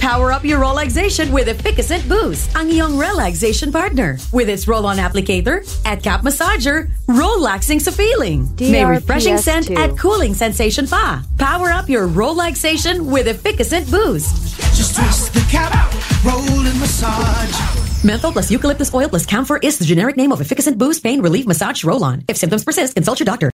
Power, up your relaxation with Efficascent Boost, ang iyong relaxation partner. With its roll-on applicator at cap massager, relaxing sa feeling. May refreshing scent and at cooling sensation pa. Power up your relaxation with Efficascent Boost. Just twist the cap, roll and massage. Menthol plus eucalyptus oil plus camphor is the generic name of Efficascent Boost Pain Relief Massage Roll-On. If symptoms persist, consult your doctor.